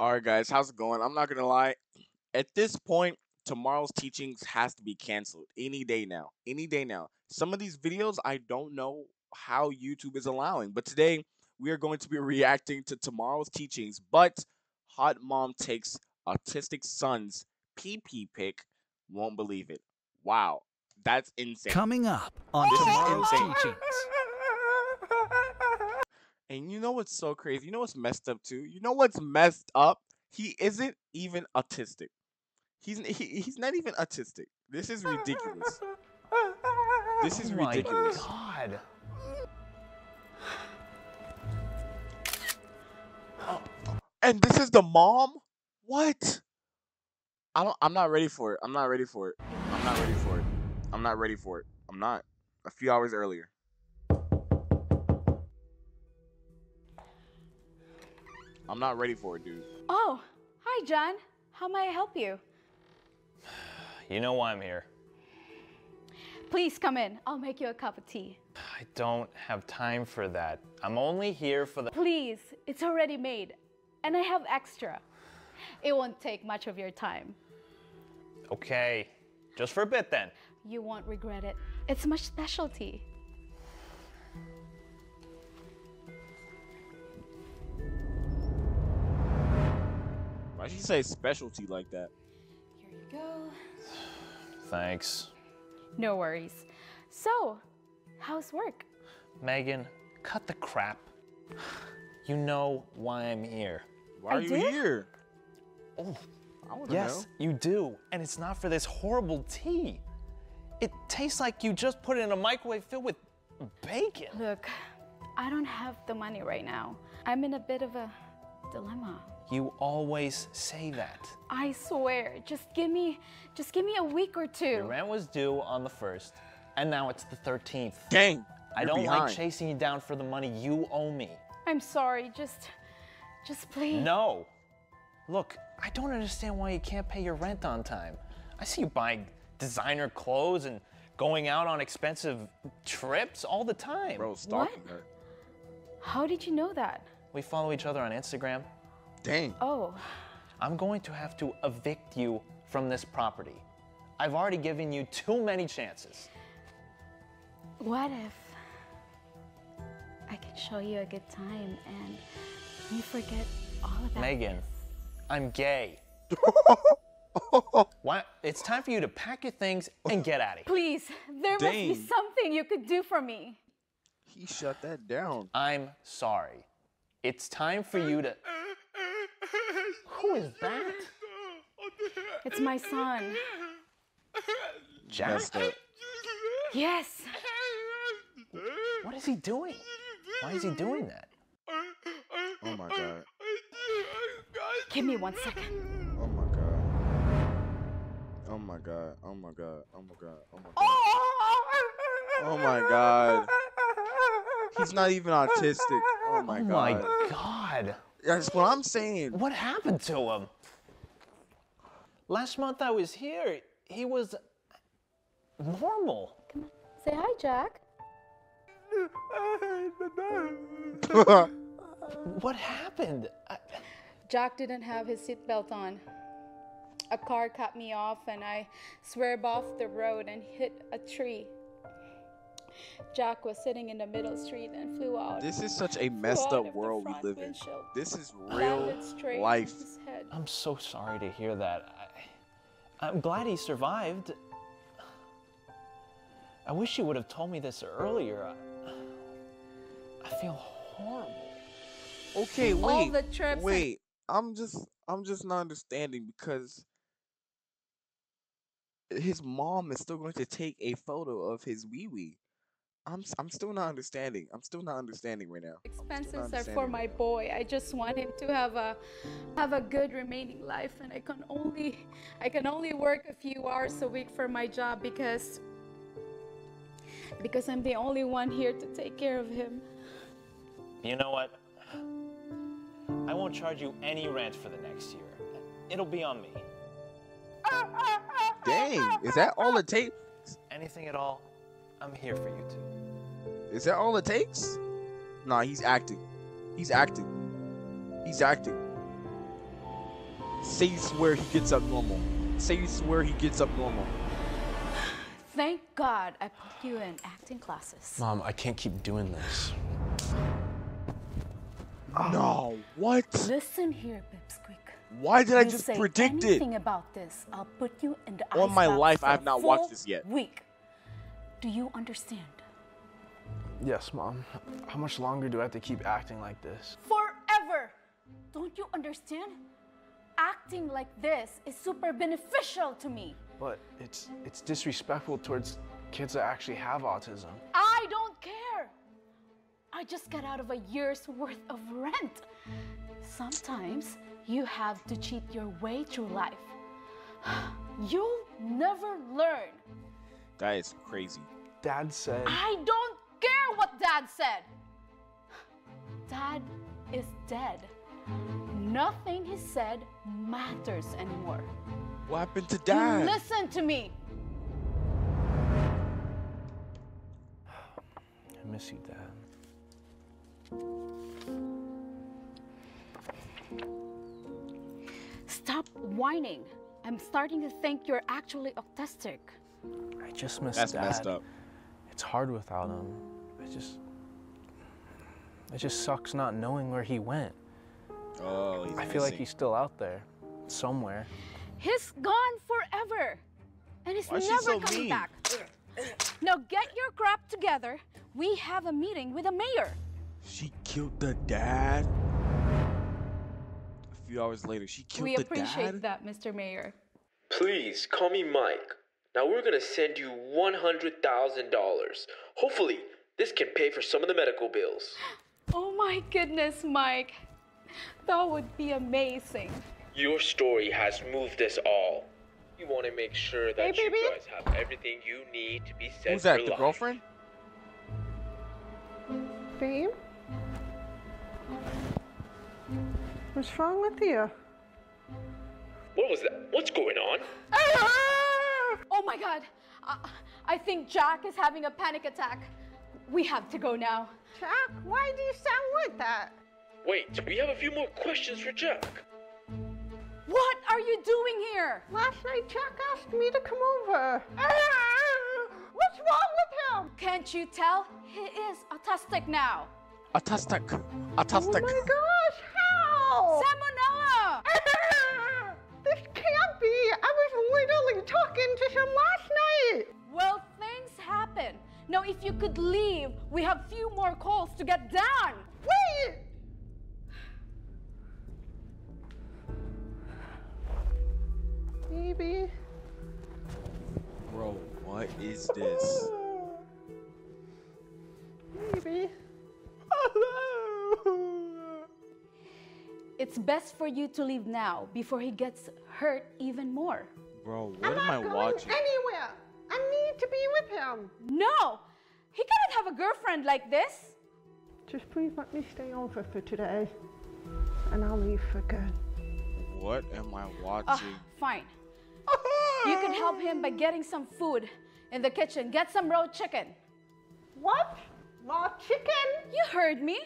All right, guys, how's it going? I'm not gonna lie. At this point, tomorrow's teachings has to be canceled any day now. Any day now. Some of these videos I don't know how YouTube is allowing, but today we are going to be reacting to tomorrow's teachings. But hot mom takes autistic son's PP pic. Won't believe it. Wow, that's insane. Coming up on This tomorrow's insane. And you know what's so crazy? You know what's messed up too? You know what's messed up? He isn't even autistic. He's he, he's not even autistic. This is ridiculous. This is Oh my ridiculous. God. And this is the mom? What? I don't I'm not ready for it. I'm not ready for it. I'm not ready for it. I'm not ready for it. I'm not. A few hours earlier. I'm not ready for it, dude. Oh, hi, John. How may I help you? You know why I'm here. Please come in. I'll make you a cup of tea. I don't have time for that. I'm only here for the. Please, it's already made. And I have extra. It won't take much of your time. Okay, just for a bit then. You won't regret it. It's my specialty. Why'd she say specialty like that? Here you go. Thanks. No worries. So, how's work? Megan, cut the crap. You know why I'm here. Why I are you do? here? Oh, I yes, know. you do. And it's not for this horrible tea. It tastes like you just put it in a microwave filled with bacon. Look, I don't have the money right now. I'm in a bit of a dilemma. You always say that. I swear, just give me just give me a week or Your two. rent was due on the 1st, and now it's the 13th. Dang. I don't like chasing you down for the money you owe me. I'm sorry, just just please. No. Look, I don't understand why you can't pay your rent on time. I see you buying designer clothes and going out on expensive trips all the time. Bro, stalking her. How did you know that? We follow each other on Instagram. Dang. Oh, I'm going to have to evict you from this property. I've already given you too many chances. what if I can show you a good time and you forget all about Megan, this? I'm gay. Why? It's time for you to pack your things and get out of here. Please, there must be something you could do for me. He shut that down. I'm sorry. It's time for you to. Who is that? It's my son. Jack? Yes. What is he doing? Why is he doing that? Oh my god. Give me one second. Oh my god. Oh my god. Oh my god. Oh my god. Oh my god. Oh my god. He's not even autistic. Oh my oh god. my god. That's what I'm saying. What happened to him? Last month I was here. He was normal. Come on. Say hi, Jack. What happened? I, Jack didn't have his seatbelt on. A car cut me off and I swerved off the road and hit a tree. Jack was sitting in the middle street and flew out. This is such a messed up world we live in. This is real landed straight on life. I'm so sorry to hear that. I, I'm glad he survived. I wish you would have told me this earlier. I, I feel horrible. Okay, wait. All the trips Wait. I'm just I'm just not understanding because his mom is still going to take a photo of his wee wee. I'm s- I'm still not understanding. I'm still not understanding right now. I'm still not Expenses are understanding for right my now. boy. I just want him to have a have a good remaining life and I can only I can only work a few hours a week for my job because because I'm the only one here to take care of him. You know what? I won't charge you any rent for the next year. It'll be on me. Dang, is that all it takes? Anything at all, I'm here for you too. Is that all it takes? Nah, he's acting. He's acting. He's acting. Say you swear he gets up normal. Say you swear he gets up normal. Thank God I put you in acting classes. Mom, I can't keep doing this. No, what? Listen here, Pipsqueak. Why did I just say predict it? anything about this, I'll put you in the On my life, I have not watched this yet. Week. Do you understand? Yes, Mom. How much longer do I have to keep acting like this? Forever. Don't you understand? Acting like this is super beneficial to me. But it's it's disrespectful towards kids that actually have autism. I don't care. I just got out of a year's worth of rent. Sometimes you have to cheat your way through life. You'll never learn. That is crazy. Dad said I don't care what dad said. Dad is dead. Nothing he said matters anymore. What happened to You dad? listen to me. I miss you, Dad. Stop whining. I'm starting to think you're actually autistic. I just miss That's Dad. messed up. It's hard without him. It just it just sucks not knowing where he went. Oh, he's I feel like he's still out there somewhere. He's gone forever. And he's Why never so coming mean? back. Now get your crap together. We have a meeting with the mayor. She killed the dad. A few hours later, she killed we the dad. We appreciate that, Mr. Mayor. Please call me Mike. Now we're gonna send you $100,000. Hopefully, this can pay for some of the medical bills. Oh my goodness, Mike. That would be amazing. Your story has moved us all. We want to make sure that Hey, you baby. guys have everything you need to be set Who's that? for The life. girlfriend? Babe? What's wrong with you? What was that? What's going on? Ah! Oh my god. I, I think Jack is having a panic attack. We have to go now. Jack, why do you sound like that? Wait, we have a few more questions for Jack. What are you doing here? Last night Jack asked me to come over. Ah, what's wrong with him? Can't you tell? He is autistic now. Autistic. Oh autistic. Oh Autistic. my gosh, how? Salmonella! this be. I was literally talking to him last night. Well, things happen. Now, if you could leave, we have a few more calls to get done. Wait! Baby. Bro, what is this? Baby. Hello! It's best for you to leave now before he gets hurt even more. Bro, what I'm am not I going watching? anywhere. I need to be with him. No! He cannot have a girlfriend like this. Just please let me stay over for today, and I'll leave for good. What am I watching? fine. You can help him by getting some food in the kitchen. Get some raw chicken. What? Raw chicken? You heard me.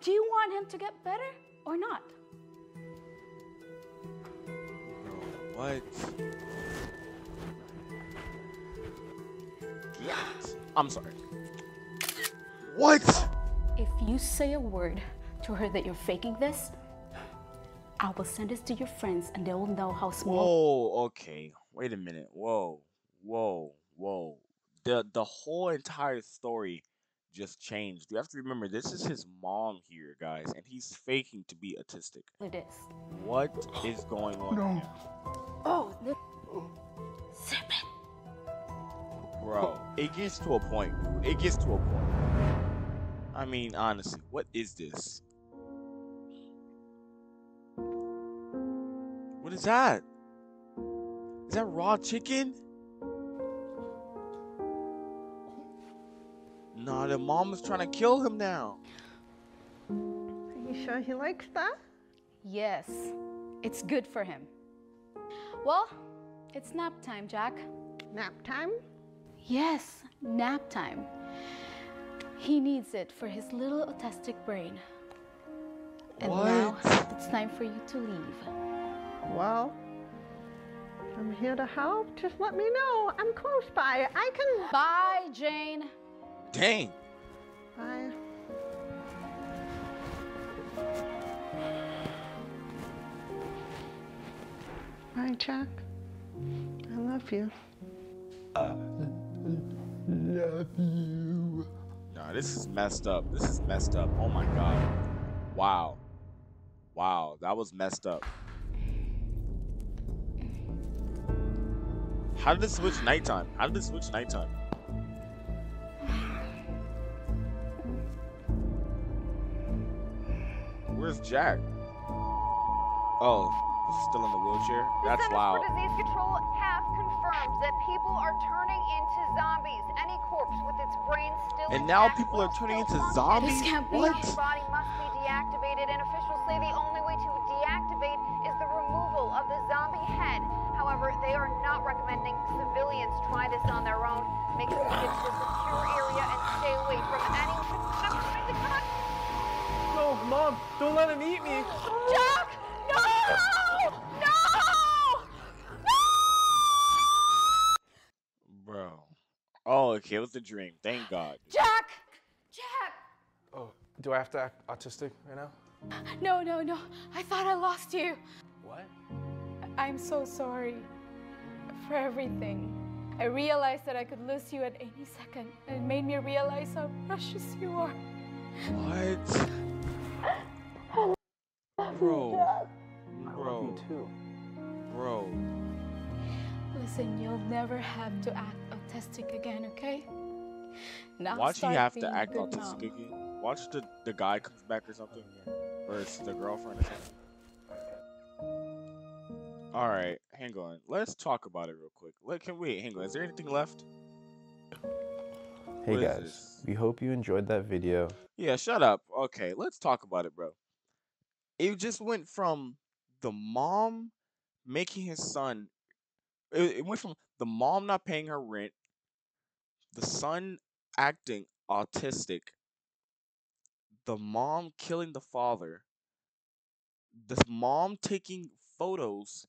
Do you want him to get better or not? Bro, what? Get. I'm sorry. What? If you say a word to her that you're faking this, I will send this to your friends and they will know how small. Whoa, okay. Wait a minute. Whoa, whoa, whoa. The the whole entire story just changed. You have to remember this is his mom here, guys, and he's faking to be autistic. It is. What is going on here? Oh, the... Zip it. Bro, it gets to a point, dude. It gets to a point. I mean, honestly, what is this? What is that? Is that raw chicken? Nah, the mom is trying to kill him now. Are you sure he likes that? Yes, it's good for him. Well, it's nap time, Jack. Nap time? Yes, nap time. He needs it for his little autistic brain. And now What? the it's time for you to leave. Well, I'm here to help. Just let me know. I'm close by. I can. Bye, Jane. Dang. Bye. Bye, Jack. I love you. I love you. Nah, this is messed up. This is messed up. Oh my god. Wow. Wow, that was messed up. How did this switch nighttime? How did this switch nighttime? Where's Jack? Oh, he's still in the wheelchair? The That's Centers loud. for Disease Control have confirmed that people are turning into zombies. Any corpse with its brain still And now people are turning into function. zombies? This can't be. What? The body must be deactivated, and officials say the only way to deactivate is the removal of the zombie head. However, they are not recommending civilians try this on their own. Make sure you get to a secure area and stay away from any. No, Mom, don't let him eat me. Jack! No! No! No! Bro. Oh, okay, it was a dream. Thank God. Jack! Jack! Oh, do I have to act autistic right now? No, no, no. I thought I lost you. What? I'm so sorry for everything. I realized that I could lose you at any second, and it made me realize how precious you are. What? Bro. Bro. too. Bro. Listen, you'll never have to act autistic again, okay? Now Watch he start have to act autistic mom. again. Watch the, the guy comes back or something. Or it's the girlfriend or something. Alright, hang on. Let's talk about it real quick. Let can wait, hang on. Is there anything left? Hey What is guys, we hope you enjoyed that video. Yeah, shut up. Okay, let's talk about it, bro. It just went from the mom making his son. It, it went from the mom not paying her rent, the son acting autistic, the mom killing the father, the mom taking photos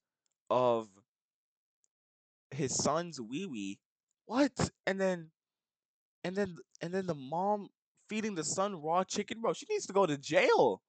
of his son's wee wee. What? And then, and then, and then the mom feeding the son raw chicken, bro. She needs to go to jail.